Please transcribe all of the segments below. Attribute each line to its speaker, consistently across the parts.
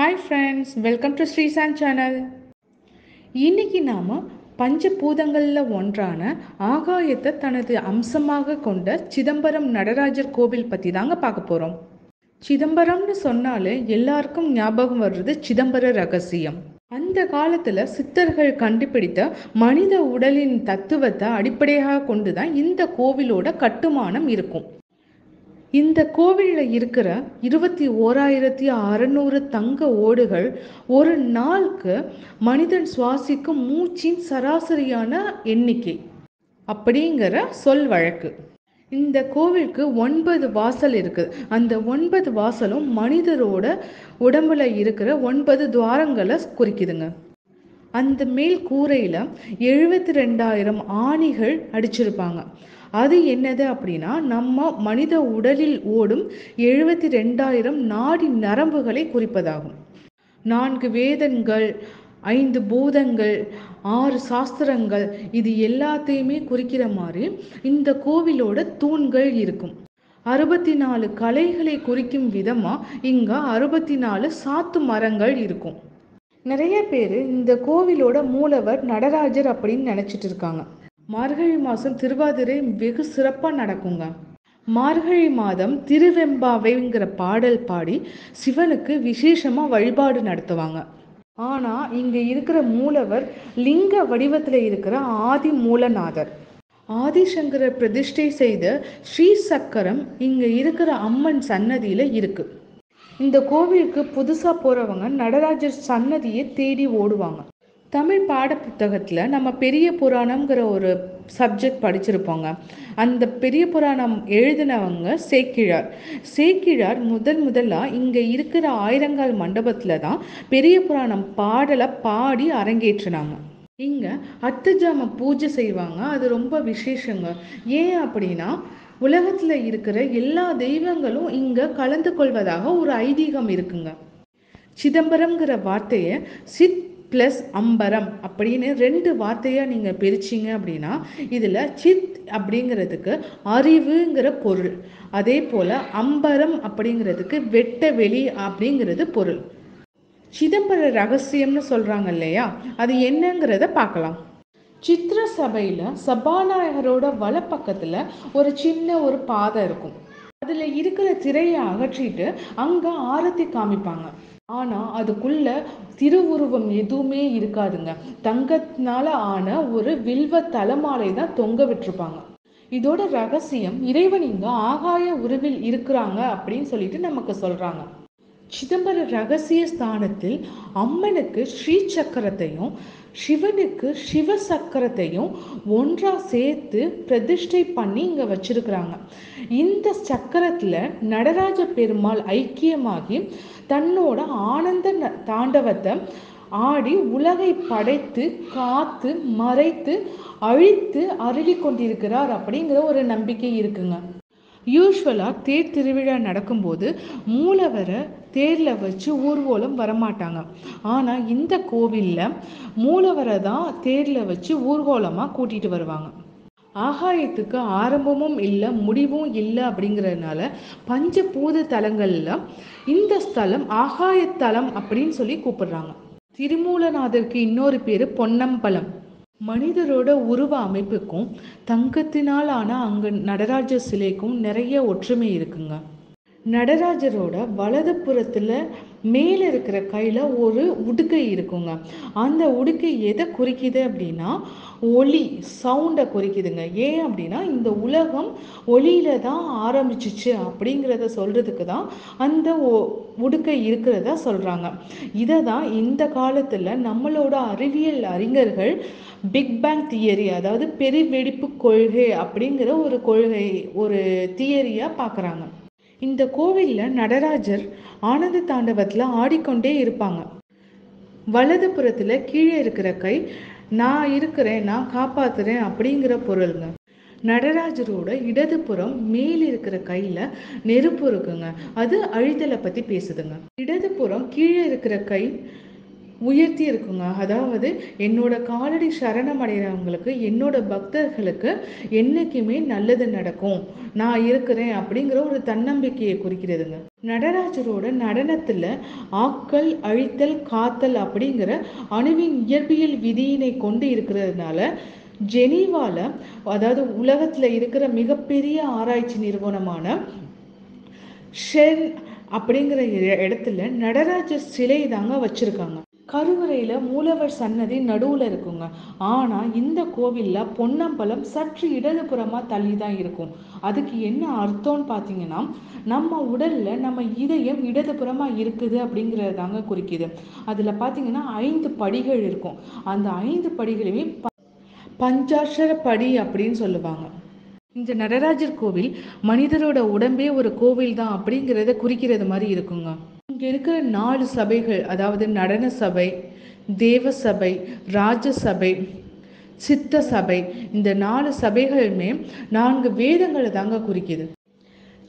Speaker 1: Hi friends welcome to Srisan channel இன்னைக்கு நாம் பஞ்சபூதங்களில் ஒன்றான ஆகாயத்தை தனது அம்சமாக கொண்ட சிதம்பரம் நடராஜர் கோவில் பற்றி தாங்க பார்க்க போகிறோம் சிதம்பரம்னு சொன்னாலே எல்லாருக்கும் ஞாபகம் வர்றது சிதம்பர ரகசியம். அந்த காலத்தில் சித்தர்கள் கண்டுபிடித்த மனித உடலின் தத்துவத்தை அடிப்படையாக கொண்டு தான் இந்த கோவிலோட கட்டுமானம் இருக்கும். இந்த கோவிலில் இருக்கிற இருபத்தி ஓராயிரத்தி அறநூறு தங்க ஓடுகள் ஒரு நாளுக்கு மனிதன் சுவாசிக்கும் மூச்சின் சராசரியான எண்ணிக்கை அப்படிங்கிற சொல் வழக்கு. இந்த கோவிலுக்கு ஒன்பது வாசல் இருக்குது அந்த ஒன்பது வாசலும் மனிதரோட உடம்புல இருக்கிற ஒன்பது துவாரங்களை குறிக்குதுங்க. அந்த மேல் கூரையில் எழுபத்தி ரெண்டாயிரம் ஆணிகள் அடிச்சிருப்பாங்க. அது என்னது அப்படின்னா நம்ம மனித உடலில் ஓடும் எழுபத்தி ரெண்டாயிரம் நாடி நரம்புகளை குறிப்பதாகும். நான்கு வேதங்கள் ஐந்து பூதங்கள் ஆறு சாஸ்திரங்கள் இது எல்லாத்தையுமே குறிக்கிற மாதிரி இந்த கோவிலோட தூண்கள் இருக்கும். அறுபத்தி நாலு கலைகளை குறிக்கும் விதமாக இங்கே அறுபத்தி நாலு சாத்து மரங்கள் இருக்கும். நிறைய பேர் இந்த கோவிலோட மூலவர் நடராஜர் அப்படின்னு நினச்சிட்டு இருக்காங்க. மார்கழி மாதம் திருவாதிரை வெகு சிறப்பாக நடக்குங்க. மார்கழி மாதம் திருவெம்பாவைங்கிற பாடல் பாடி சிவனுக்கு விசேஷமாக வழிபாடு நடத்துவாங்க. ஆனால் இங்கே இருக்கிற மூலவர் லிங்க வடிவத்தில் இருக்கிற ஆதி மூலநாதர். ஆதிசங்கர பிரதிஷ்டை செய்த ஸ்ரீ சக்கரம் இங்கே இருக்கிற அம்மன் சன்னதியில் இருக்கு. இந்த கோவிலுக்கு புதுசாக போகிறவங்க நடராஜர் சன்னதியை தேடி ஓடுவாங்க. தமிழ் பாட புத்தகத்தில் நம்ம பெரிய புராணம்ங்கிற ஒரு சப்ஜெக்ட் படிச்சிருப்போங்க. அந்த பெரிய புராணம் எழுதினவங்க சேக்கிழார். சேக்கிழார் முதல் முதலாக இங்கே இருக்கிற ஆயிரங்கால் மண்டபத்தில் தான் பெரிய புராணம் பாடலை பாடி அரங்கேற்றினாங்க. இங்கே அத்தஜாம பூஜை செய்வாங்க. அது ரொம்ப விசேஷங்க. ஏன் அப்படின்னா உலகத்தில் இருக்கிற எல்லா தெய்வங்களும் இங்கே கலந்து கொள்வதாக ஒரு ஐதீகம் இருக்குங்க. சிதம்பரம்ங்கிற வார்த்தையை சித் ப்ளஸ் அம்பரம் அப்படின்னு ரெண்டு வார்த்தையாக நீங்கள் பிரிச்சிங்க அப்படின்னா இதில் சித் அப்படிங்கிறதுக்கு அறிவுங்கிற பொருள். அதே போல் அம்பரம் அப்படிங்கிறதுக்கு வெட்ட வெளி அப்படிங்கிறது பொருள். சிதம்பர ரகசியம்னு சொல்கிறாங்க இல்லையா? அது என்னங்கிறத பார்க்கலாம். சித்திர சபையில் சபாநாயகரோட வலப்பக்கத்தில் ஒரு சின்ன ஒரு பாதை இருக்கும். அதில் இருக்கிற திரையை அகற்றிட்டு அங்கே ஆரத்தி காமிப்பாங்க. ஆனால் அதுக்குள்ள திருவுருவம் எதுவுமே இருக்காதுங்க. தங்கத்தினால ஆன ஒரு வில்வ தலைமாலை தான் தொங்க விட்டுருப்பாங்க. இதோட ரகசியம் இறைவன் இங்க ஆகாய உருவில் இருக்கிறாங்க அப்படின்னு சொல்லிட்டு நமக்கு சொல்றாங்க. சிதம்பர ரகசிய ஸ்தானத்தில் அம்மனுக்கு ஸ்ரீ சக்கரத்தையும் சிவனுக்கு சிவ சக்கரத்தையும் ஒன்றா சேர்த்து பிரதிஷ்டை பண்ணி இங்கே வச்சிருக்கிறாங்க. இந்த சக்கரத்தில் நடராஜ பெருமாள் ஐக்கியமாகி தன்னோட ஆனந்த தாண்டவத்தை ஆடி உலகை படைத்து காத்து மறைத்து அழித்து அருளி கொண்டிருக்கிறார் அப்படிங்கிற ஒரு நம்பிக்கை இருக்குங்க. யூஸ்வலாக தேர் திருவிழா நடக்கும்போது மூலவரை தேரில் வச்சு ஊர்வலம் வரமாட்டாங்க. ஆனால் இந்த கோவிலில் மூலவரை தான் தேரில் வச்சு ஊர்வலமாக கூட்டிகிட்டு வருவாங்க. ஆகாயத்துக்கு ஆரம்பமும் இல்லை முடிவும் இல்லை அப்படிங்கிறதுனால பஞ்சபூத தலங்களில் இந்த ஸ்தலம் ஆகாயத்தலம் அப்படின்னு சொல்லி கூப்பிடுறாங்க. திருமூலநாதருக்கு இன்னொரு பேர் பொன்னம்பலம். மனிதரோட உருவ அமைப்புக்கும் தங்கத்தினால் ஆன அங்கே நடராஜ சிலைக்கும் நிறைய ஒற்றுமை இருக்குங்க. நடராஜரோட வலது புறத்தில் மேலே இருக்கிற கையில் ஒரு உடுக்கை இருக்குங்க. அந்த உடுக்கை எதை குறிக்குது அப்படின்னா ஒளி சவுண்டை குறிக்குதுங்க. ஏன் அப்படின்னா இந்த உலகம் ஒளியில தான் ஆரம்பிச்சிச்சு அப்படிங்கிறத சொல்கிறதுக்கு தான் அந்த உடுக்கை இருக்கிறதா சொல்கிறாங்க இதை தான் இந்த காலத்தில் நம்மளோட அறிவியல் அறிஞர்கள் பிக் பேங் தியரி அதாவது பெருவெடிப்பு கொள்கை அப்படிங்கிற ஒரு கொள்கை ஒரு தியரியாக பார்க்குறாங்க இந்த கோவிலில் நடராஜர் ஆனந்த தாண்டவத்தில் ஆடிக்கொண்டே இருப்பாங்க. வலது புறத்தில் கீழே இருக்கிற கை நான் இருக்கிறேன் நான் காப்பாத்துறேன் அப்படிங்கிற பொருளுங்க. நடராஜரோட இடதுபுறம் மேல் இருக்கிற கையில் நெருப்பு இருக்குங்க. அது அழித்தலை பற்றி பேசுதுங்க. இடதுபுறம் கீழே இருக்கிற கை உயர்த்தி இருக்குங்க. அதாவது என்னோட காலடி சரணம் அடைகிறவங்களுக்கு என்னோட பக்தர்களுக்கு என்றைக்குமே நல்லது நடக்கும். நான் இருக்கிறேன் அப்படிங்கிற ஒரு தன்னம்பிக்கையை குறிக்கிறதுங்க. நடராஜரோட நடனத்தில் ஆக்கல் அழித்தல் காத்தல் அப்படிங்கிற அணுவின் இயற்பியல் விதியினை கொண்டு இருக்கிறதுனால ஜெனீவால அதாவது உலகத்தில் இருக்கிற மிகப்பெரிய ஆராய்ச்சி நிறுவனமான ஷென் அப்படிங்கிற இடத்துல நடராஜர் சிலை தாங்க வச்சுருக்காங்க. கருவறையில் மூலவர் சன்னதி நடுவில் இருக்குங்க. ஆனால் இந்த கோவிலில் பொன்னம்பலம் சற்று இடதுபுறமாக தள்ளி தான் இருக்கும். அதுக்கு என்ன அர்த்தம்னு பார்த்தீங்கன்னா நம்ம உடலில் நம்ம இதயம் இடதுபுறமாக இருக்குது அப்படிங்கிறது தாங்க குறிக்குது. அதில் பார்த்தீங்கன்னா ஐந்து படிகள் இருக்கும். அந்த ஐந்து படிகளையுமே ப- பஞ்சாட்சர படி அப்படின்னு சொல்லுவாங்க. இந்த நடராஜர் கோவில் மனிதரோட உடம்பே ஒரு கோவில் தான் அப்படிங்கிறத குறிக்கிறது மாதிரி இருக்குங்க. இங்கே இருக்கிற நாலு சபைகள் அதாவது நடன சபை தேவ சபை ராஜசபை சித்த சபை இந்த நாலு சபைகளுமே நான்கு வேதங்களை தாங்க குறிக்குது.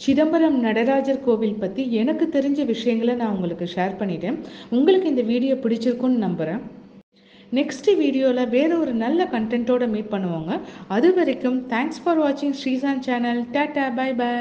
Speaker 1: சிதம்பரம் நடராஜர் கோவில் பற்றி எனக்கு தெரிஞ்ச விஷயங்களை நான் உங்களுக்கு ஷேர் பண்ணிட்டேன். உங்களுக்கு இந்த வீடியோ பிடிச்சிருக்குன்னு நம்புகிறேன் நெக்ஸ்ட் வீடியோவில் வேறு ஒரு நல்ல கண்டென்ட்டோட மீட் பண்ணுவோங்க. அது வரைக்கும் தேங்க்ஸ் ஃபார் வாட்சிங் Srisan channel tata bye bye